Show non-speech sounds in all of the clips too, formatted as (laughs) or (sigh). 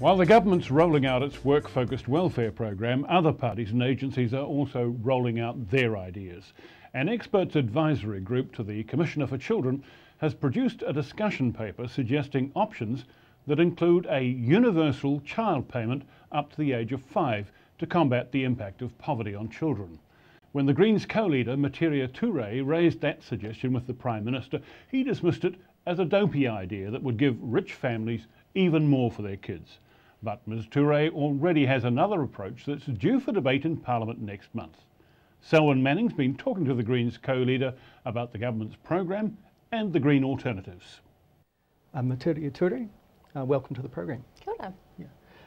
While the government's rolling out its work focused welfare program, other parties and agencies are also rolling out their ideas. An experts advisory group to the Commissioner for Children has produced a discussion paper suggesting options that include a universal child payment up to the age of five to combat the impact of poverty on children. When the Greens co-leader Metiria Turei raised that suggestion with the Prime Minister, he dismissed it as a dopey idea that would give rich families even more for their kids. But Ms Turei already has another approach that's due for debate in Parliament next month. Selwyn Manning's been talking to the Greens co-leader about the government's program and the Green alternatives. Uh, Metiria Turei, uh, welcome to the program. Kia. Yeah.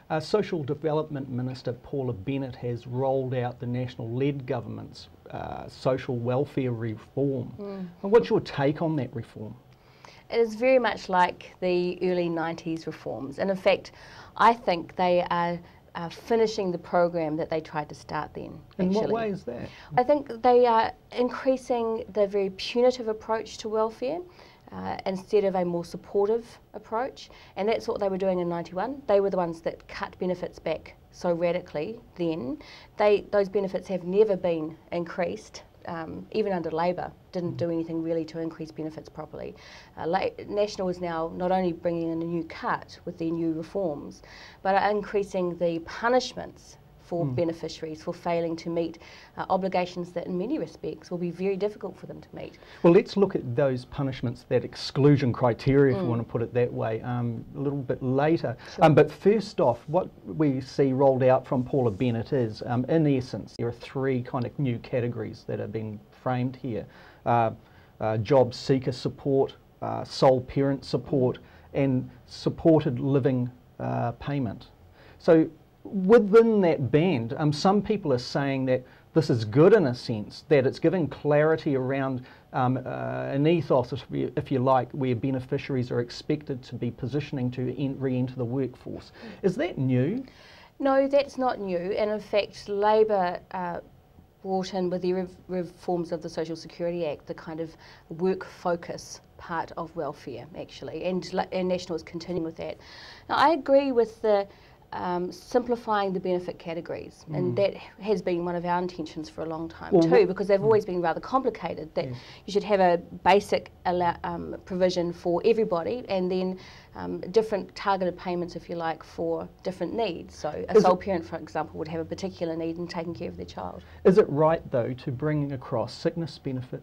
Uh, Social Development Minister Paula Bennett has rolled out the National-led government's uh, social welfare reform. Mm. What's your take on that reform? It is very much like the early 90s reforms. And in fact, I think they are uh, finishing the program that they tried to start then. In what way is that? I think they are increasing the very punitive approach to welfare. Uh, instead of a more supportive approach, and that's what they were doing in 91. They were the ones that cut benefits back so radically then. They, those benefits have never been increased um, even under Labor, didn't do anything really to increase benefits properly. Uh, National is now not only bringing in a new cut with their new reforms, but are increasing the punishments for mm. beneficiaries for failing to meet uh, obligations that in many respects will be very difficult for them to meet. Well, let's look at those punishments, that exclusion criteria, if mm. you want to put it that way, um, a little bit later. Sure. Um, but first off, what we see rolled out from Paula Bennett is, um, in essence, there are three kind of new categories that are being framed here. Uh, uh, job seeker support, uh, sole parent support, and supported living uh, payment. So within that band, um, some people are saying that this is good in a sense, that it's giving clarity around um, uh, an ethos, if you, if you, like, where beneficiaries are expected to be positioning to re-enter the workforce. Is that new? No, that's not new. And in fact, Labor uh, brought in with the re reforms of the Social Security Act the kind of work focus part of welfare, actually, and, and National is continuing with that. Now, I agree with the um, simplifying the benefit categories, mm. and that has been one of our intentions for a long time well, too, because they've mm. always been rather complicated. That you should have a basic um, provision for everybody, and then um, different targeted payments, if you like, for different needs. So a Is sole parent, for example, would have a particular need in taking care of their child. Is it right though to bring across sickness benefit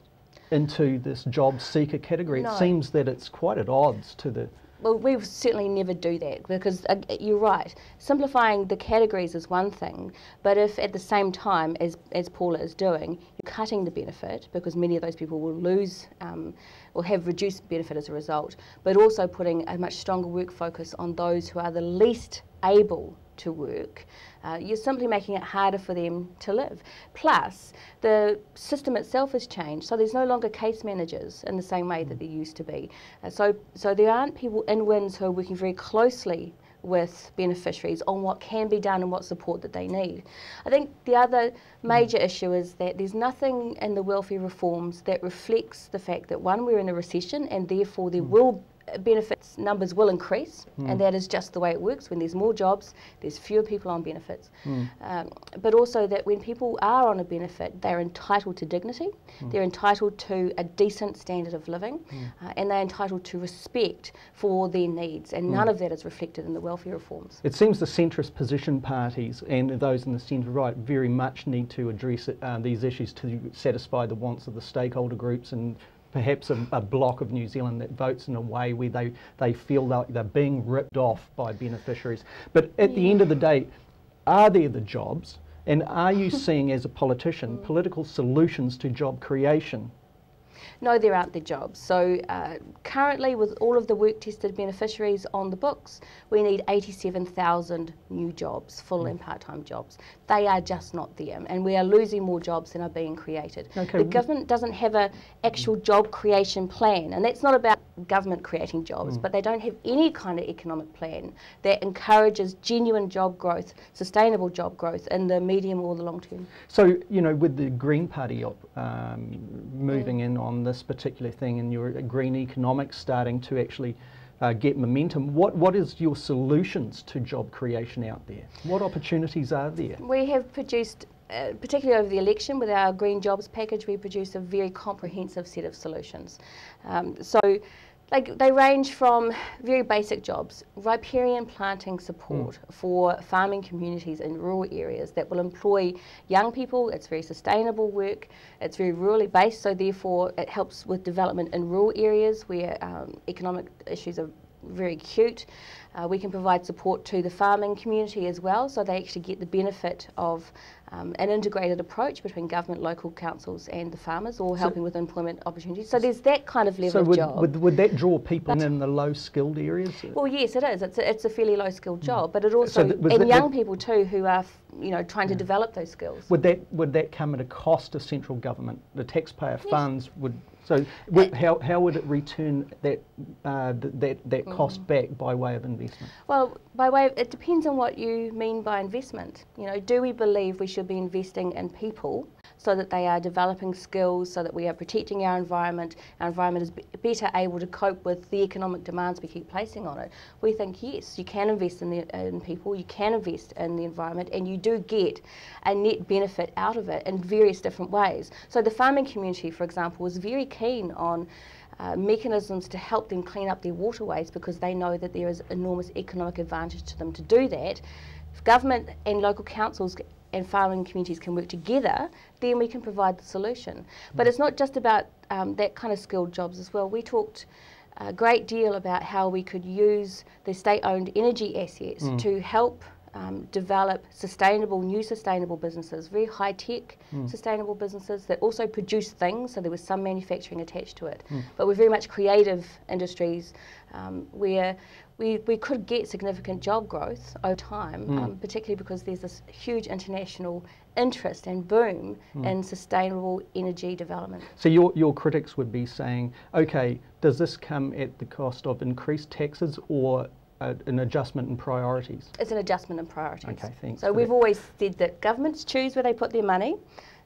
into this job seeker category? No. It seems that it's quite at odds to the well, we certainly never do that because uh, you're right. Simplifying the categories is one thing, but if at the same time, as, as Paula is doing, you're cutting the benefit because many of those people will lose um, or have reduced benefit as a result, but also putting a much stronger work focus on those who are the least able to work, uh, you're simply making it harder for them to live. Plus, the system itself has changed, so there's no longer case managers in the same way that there used to be. Uh, so, so there aren't people in WINZ who are working very closely with beneficiaries on what can be done and what support that they need. I think the other major issue is that there's nothing in the welfare reforms that reflects the fact that one, we're in a recession and therefore there mm. will benefits numbers will increase, mm. and hmm. that is just the way it works. When there's more jobs, there's fewer people on benefits. Mm. Um, but also that when people are on a benefit, they're entitled to dignity, mm. they're entitled to a decent standard of living, hmm. uh, and they're entitled to respect for their needs, and none hmm. of that is reflected in the welfare reforms. It seems the centrist position parties and those in the centre right very much need to address uh, these issues to satisfy the wants of the stakeholder groups and perhaps a, a, block of New Zealand that votes in a way where they, they feel like they're being ripped off by beneficiaries. But at yeah. the end of the day, are there the jobs? And are you (laughs) seeing, as a politician, political solutions to job creation? No, there aren't the jobs. So uh, currently, with all of the work tested beneficiaries on the books, we need 87,000 new jobs, full mm. and part-time jobs. They are just not there, and we are losing more jobs than are being created. Okay. The government doesn't have an actual job creation plan, and that's not about government creating jobs, mm. but they don't have any kind of economic plan that encourages genuine job growth, sustainable job growth in the medium or the long term. So, you know, with the Green Party um, moving in on this particular thing and your green economics starting to actually uh, get momentum. What, what is your solutions to job creation out there? What opportunities are there? We have produced uh, particularly over the election, with our Green Jobs package, we produced a very comprehensive set of solutions. Um, so like they range from very basic jobs, riparian planting support mm. for farming communities in rural areas that will employ young people. It's very sustainable work. It's very rurally based, so therefore it helps with development in rural areas where um, economic issues are very cute. Uh, we can provide support to the farming community as well, so they actually get the benefit of um, an integrated approach between government, local councils and the farmers, all so helping with employment opportunities. So there's that kind of level so of would, job. Would, would that draw people in the low skilled areas? Well, yes, it is. It's a, it's a fairly low skilled mm. job, but it also, so and young people too who are, you know, trying yeah. to develop those skills. Would that, would that come at a cost to central government? The taxpayer yes. funds would so how, how would it return that uh, that that mm. cost back by way of investment? Well, by way of, it depends on what you mean by investment. You know, do we believe we should be investing in people so that they are developing skills, so that we are protecting our environment, our environment is better able to cope with the economic demands we keep placing on it. We think yes, you can invest in, the, in people, you can invest in the environment, and you do get a net benefit out of it in various different ways. So the farming community, for example, was very keen on uh, mechanisms to help them clean up their waterways because they know that there is enormous economic advantage to them to do that. If government and local councils and farming communities can work together, then we can provide the solution. But it's not just about um, that kind of skilled jobs as well. We talked a great deal about how we could use the state-owned energy assets mm. to help um, develop sustainable, new sustainable businesses, very high tech mm. sustainable businesses that also produce things, so there was some manufacturing attached to it. Mm. But we're very much creative industries um, where we, we could get significant job growth over time, mm. um, particularly because there's this huge international interest and boom mm. in sustainable energy development. So your, your critics would be saying, okay, does this come at the cost of increased taxes or a, an adjustment in priorities? It's an adjustment in priorities. Okay, thanks. So we've that. always said that governments choose where they put their money.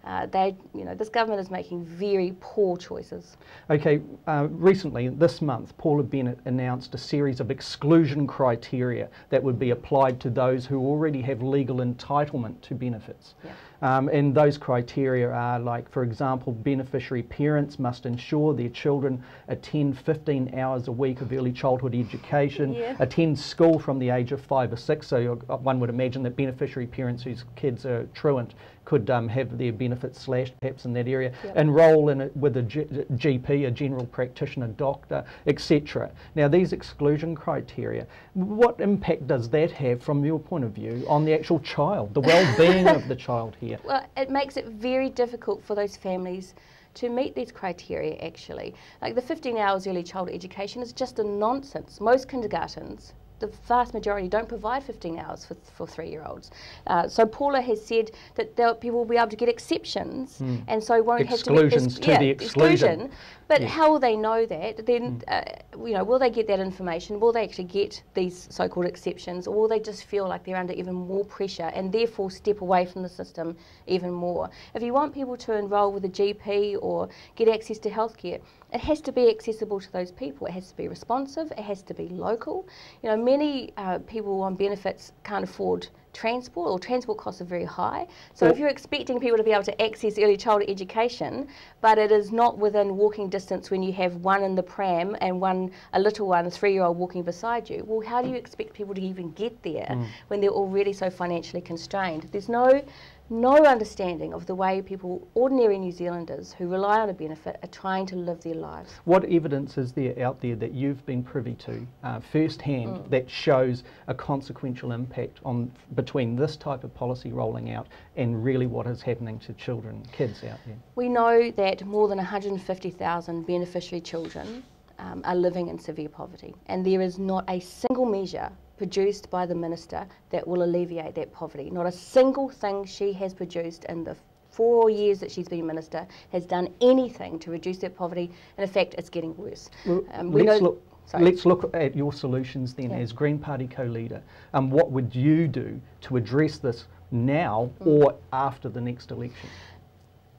Uh, they, you know, this government is making very poor choices. Okay, uh, recently, this month, Paula Bennett announced a series of exclusion criteria that would be applied to those who already have legal entitlement to benefits. Yeah. Um, and those criteria are like, for example, beneficiary parents must ensure their children attend 15 hours a week of early childhood education, yeah. attend school from the age of five or six. So one would imagine that beneficiary parents whose kids are truant could um, have their benefits slashed perhaps in that area, yep. enrol in it with a G GP, a general practitioner, doctor, etc. Now these exclusion criteria, what impact does that have from your point of view on the actual child, the (laughs) well-being of the child here? Well, it makes it very difficult for those families to meet these criteria actually. Like the 15 hours early child education is just a nonsense. Most kindergartens the vast majority don't provide 15 hours for, for three-year-olds. Uh, so Paula has said that people will be able to get exceptions mm. and so won't have to this, to the exclusion. exclusion. But yeah. how will they know that? Then, mm. uh, you know, will they get that information? Will they actually get these so-called exceptions or will they just feel like they're under even more pressure and therefore step away from the system even more? If you want people to enrol with a GP or get access to healthcare, it has to be accessible to those people. It has to be responsive. It has to be local. You know, many uh, people on benefits can't afford transport or transport costs are very high. So if you're expecting people to be able to access early childhood education, but it is not within walking distance when you have one in the pram and one, a little one, a three-year-old walking beside you, well, how do you expect people to even get there mm. when they're already so financially constrained? There's no no understanding of the way people, ordinary New Zealanders who rely on a benefit, are trying to live their lives. What evidence is there out there that you've been privy to uh, firsthand mm. that shows a consequential impact on between this type of policy rolling out and really what is happening to children, kids out there? We know that more than 150,000 beneficiary children um, are living in severe poverty, and there is not a single measure produced by the minister that will alleviate that poverty. Not a single thing she has produced in the four years that she's been minister has done anything to reduce that poverty. And in fact, it's getting worse. Well, um, we let's, look, let's look at your solutions then yeah. as Green Party co-leader. Um, what would you do to address this now mm. or after the next election?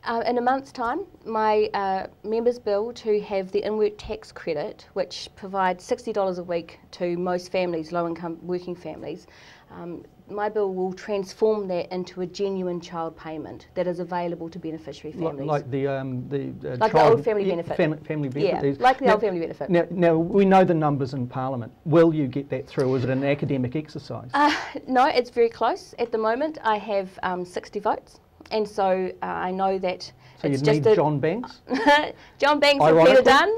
Uh, in a month's time, my uh, members' bill to have the in-work tax credit, which provides $60 a week to most families, low-income working families, um, my bill will transform that into a genuine child payment that is available to beneficiary families. Like the um, the uh, like the old family benefit. Family, family benefit. Yeah, like the now, old family benefit. Now, now, we know the numbers in Parliament. Will you get that through? Is it an academic exercise? Uh, no, it's very close. At the moment, I have um, 60 votes, and so uh, I know that. So it's you just need John Banks. (laughs) John Banks or Peter Dunne.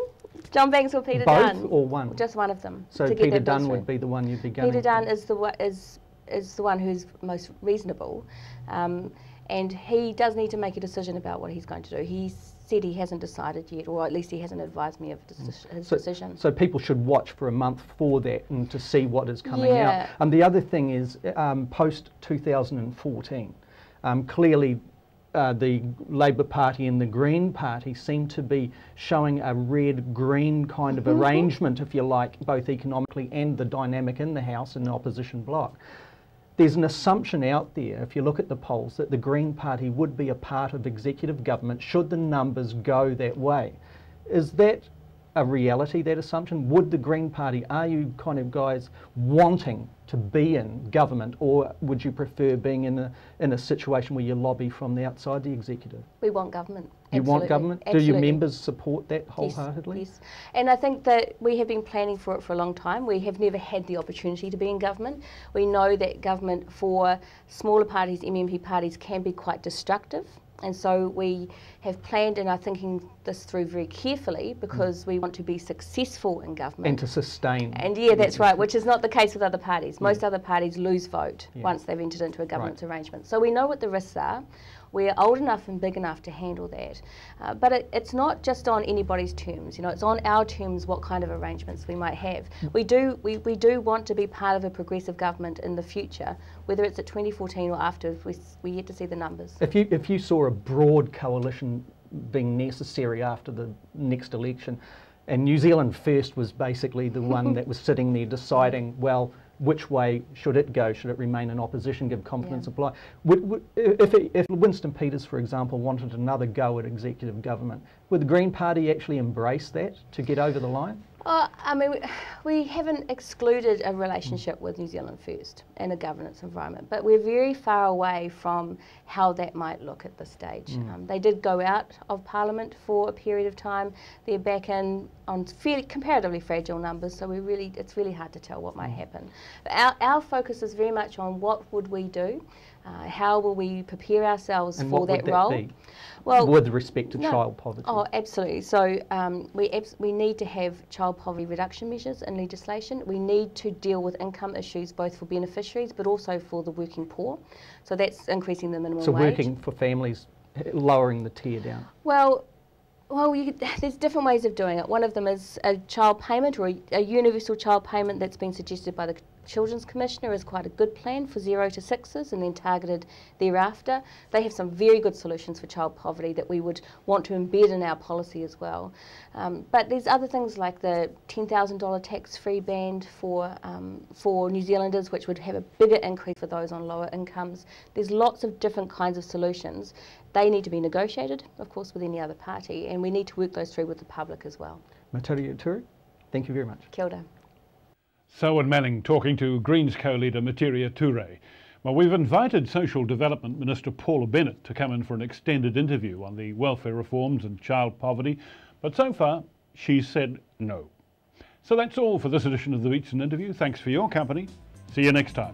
John Banks or Peter Both Dunne. or one? Just one of them. So Peter Dunne would be the one you'd be going. Peter Dunne is the is is the one who's most reasonable, um, and he does need to make a decision about what he's going to do. He said he hasn't decided yet, or at least he hasn't advised me of his so, decision. So people should watch for a month for that and to see what is coming yeah. out. And the other thing is um, post 2014, um, clearly uh, the Labour Party and the Green Party seem to be showing a red green kind of Mm-hmm. arrangement, if you like, both economically and the dynamic in the House and the opposition bloc. There's an assumption out there, if you look at the polls, that the Green Party would be a part of executive government should the numbers go that way. Is that a reality, that assumption? Would the Green Party, are you kind of guys wanting to be in government or would you prefer being in a, in a situation where you lobby from the outside the executive? We want government. You Absolutely. want government? Absolutely. Do your members support that Yes, wholeheartedly? Yes, and I think that we have been planning for it for a long time. We have never had the opportunity to be in government. We know that government for smaller parties, MMP parties, can be quite destructive. And so we have planned and are thinking this through very carefully because we want to be successful in government. And to sustain. And yeah, that's right, which is not the case with other parties. Most other parties lose vote Yeah. once they've entered into a government arrangement. So we know what the risks are. We're old enough and big enough to handle that. Uh, but it, it's not just on anybody's terms, you know, it's on our terms what kind of arrangements we might have. We do, we, we do want to be part of a progressive government in the future, whether it's at 2014 or after, we, we yet to see the numbers. If you, if you saw a broad coalition being necessary after the next election, and New Zealand First was basically the one (laughs) that was sitting there deciding, well, which way should it go? Should it remain in opposition, give confidence Yeah. apply? Would, would, if, it, if Winston Peters, for example, wanted another go at executive government, would the Green Party actually embrace that to get over the line? Uh, I mean, we, we haven't excluded a relationship with New Zealand First in a governance environment, but we're very far away from how that might look at this stage. Um, they did go out of Parliament for a period of time. They're back in on fairly comparatively fragile numbers, so we really it's really hard to tell what might happen. But our, our focus is very much on what would we do, uh, how will we prepare ourselves And for that that role. be? Well, with respect to no. child poverty. Oh, absolutely. So um, we we need to have child poverty reduction measures in legislation. We need to deal with income issues both for beneficiaries but also for the working poor. So that's increasing the minimum so wage. So working for families, eh, lowering the tier down. Well, well, you, (sighs) there's different ways of doing it. One of them is a child payment or a, a universal child payment that's been suggested by the Children's Commissioner is quite a good plan for zero to sixes and then targeted thereafter. They have some very good solutions for child poverty that we would want to embed in our policy as well. Um, but there's other things like the $10,000 tax-free band for um, for New Zealanders, which would have a bigger increase for those on lower incomes. There's lots of different kinds of solutions. They need to be negotiated, of course, with any other party, and we need to work those through with the public as well. Metiria thank you very much. Kia ora. Selwyn Manning talking to Greens co-leader Metiria Turei. Well, we've invited Social Development Minister Paula Bennett to come in for an extended interview on the welfare reforms and child poverty, but so far she's said no. So that's all for this edition of the Beatson interview. Thanks for your company. See you next time.